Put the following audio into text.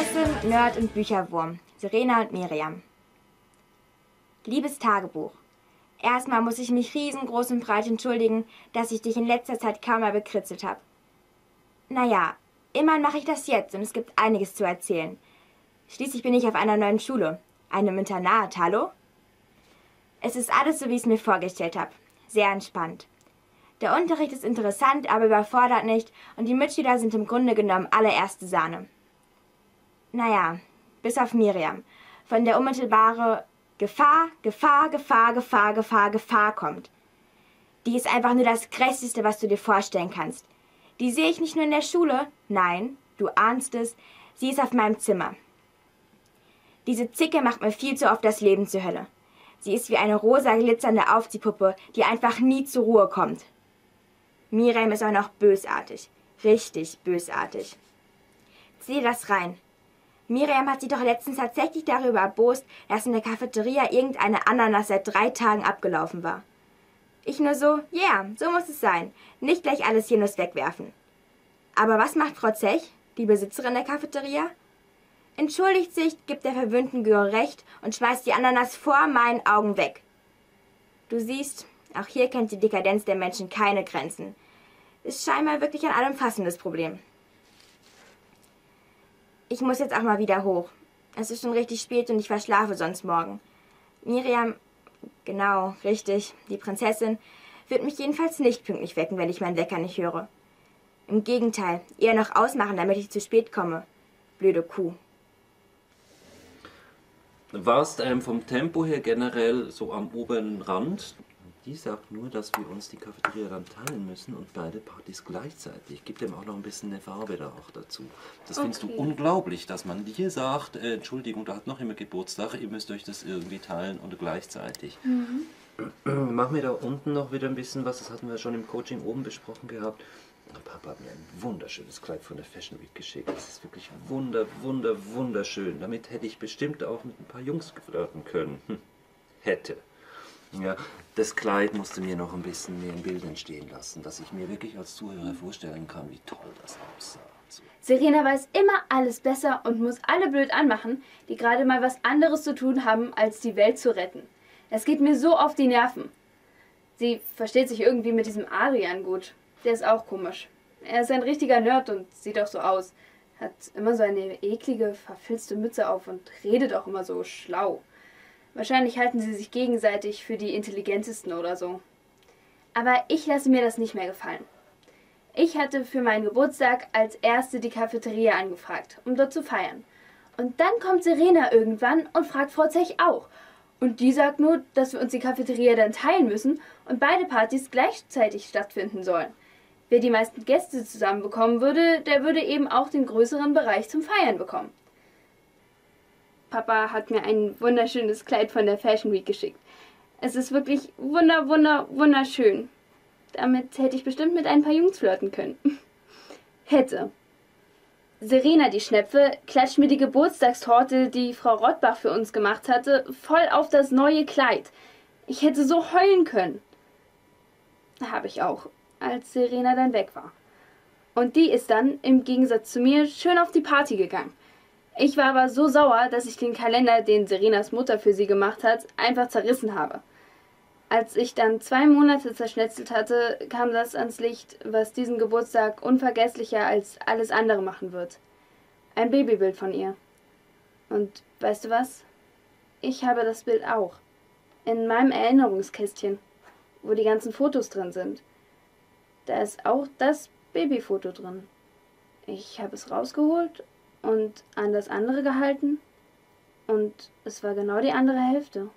Prinzessin, Nerd und Bücherwurm, Serena und Miriam. Liebes Tagebuch. Erstmal muss ich mich riesengroß und breit entschuldigen, dass ich dich in letzter Zeit kaum mal bekritzelt habe. Naja, immerhin mache ich das jetzt und es gibt einiges zu erzählen. Schließlich bin ich auf einer neuen Schule, einem Internat, hallo? Es ist alles so, wie ich es mir vorgestellt habe. Sehr entspannt. Der Unterricht ist interessant, aber überfordert nicht und die Mitschüler sind im Grunde genommen alle erste Sahne. Naja, bis auf Miriam, von der unmittelbare Gefahr, Gefahr, Gefahr, Gefahr, Gefahr, Gefahr kommt. Die ist einfach nur das Grässlichste, was du dir vorstellen kannst. Die sehe ich nicht nur in der Schule, nein, du ahnst es, sie ist auf meinem Zimmer. Diese Zicke macht mir viel zu oft das Leben zur Hölle. Sie ist wie eine rosa glitzernde Aufziehpuppe, die einfach nie zur Ruhe kommt. Miriam ist auch noch bösartig. Richtig bösartig. Zieh das rein. Miriam hat sich doch letztens tatsächlich darüber erbost, dass in der Cafeteria irgendeine Ananas seit drei Tagen abgelaufen war. Ich nur so, ja, yeah, so muss es sein. Nicht gleich alles hier nur wegwerfen. Aber was macht Frau Zech, die Besitzerin der Cafeteria? Entschuldigt sich, gibt der verwöhnten Göre recht und schmeißt die Ananas vor meinen Augen weg. Du siehst, auch hier kennt die Dekadenz der Menschen keine Grenzen. Ist scheinbar wirklich ein allumfassendes Problem. Ich muss jetzt auch mal wieder hoch. Es ist schon richtig spät und ich verschlafe sonst morgen. Miriam, genau, richtig, die Prinzessin, wird mich jedenfalls nicht pünktlich wecken, wenn ich meinen Wecker nicht höre. Im Gegenteil, eher noch ausmachen, damit ich zu spät komme. Blöde Kuh. Warst ähm, vom Tempo her generell so am oberen Rand? Die sagt nur, dass wir uns die Cafeteria dann teilen müssen und beide Partys gleichzeitig. Gib dem auch noch ein bisschen eine Farbe da auch dazu. Das okay. findest du unglaublich, dass man dir sagt, äh, Entschuldigung, da hat noch immer Geburtstag, ihr müsst euch das irgendwie teilen und gleichzeitig. Mhm. Mach mir da unten noch wieder ein bisschen was, das hatten wir schon im Coaching oben besprochen gehabt. Papa hat mir ein wunderschönes Kleid von der Fashion Week geschickt. Das ist wirklich wunder, wunder, wunderschön. Damit hätte ich bestimmt auch mit ein paar Jungs flirten können. Hm. Hätte. Ja, das Kleid musste mir noch ein bisschen mehr im Bild entstehen lassen, dass ich mir wirklich als Zuhörer vorstellen kann, wie toll das aussah. Serena weiß immer alles besser und muss alle blöd anmachen, die gerade mal was anderes zu tun haben, als die Welt zu retten. Es geht mir so auf die Nerven. Sie versteht sich irgendwie mit diesem Arian gut. Der ist auch komisch. Er ist ein richtiger Nerd und sieht auch so aus. Hat immer so eine eklige, verfilzte Mütze auf und redet auch immer so schlau. Wahrscheinlich halten sie sich gegenseitig für die intelligentesten oder so. Aber ich lasse mir das nicht mehr gefallen. Ich hatte für meinen Geburtstag als erste die Cafeteria angefragt, um dort zu feiern. Und dann kommt Serena irgendwann und fragt Frau Zech auch. Und die sagt nur, dass wir uns die Cafeteria dann teilen müssen und beide Partys gleichzeitig stattfinden sollen. Wer die meisten Gäste zusammenbekommen würde, der würde eben auch den größeren Bereich zum Feiern bekommen. Papa hat mir ein wunderschönes Kleid von der Fashion Week geschickt. Es ist wirklich wunder, wunder, wunderschön. Damit hätte ich bestimmt mit ein paar Jungs flirten können. hätte. Serena, die Schnepfe, klatscht mir die Geburtstagstorte, die Frau Rottbach für uns gemacht hatte, voll auf das neue Kleid. Ich hätte so heulen können. Habe ich auch, als Serena dann weg war. Und die ist dann, im Gegensatz zu mir, schön auf die Party gegangen. Ich war aber so sauer, dass ich den Kalender, den Serenas Mutter für sie gemacht hat, einfach zerrissen habe. Als ich dann zwei Monate zerschnetzelt hatte, kam das ans Licht, was diesen Geburtstag unvergesslicher als alles andere machen wird. Ein Babybild von ihr. Und weißt du was? Ich habe das Bild auch. In meinem Erinnerungskästchen, wo die ganzen Fotos drin sind. Da ist auch das Babyfoto drin. Ich habe es rausgeholt und an das andere gehalten und es war genau die andere Hälfte.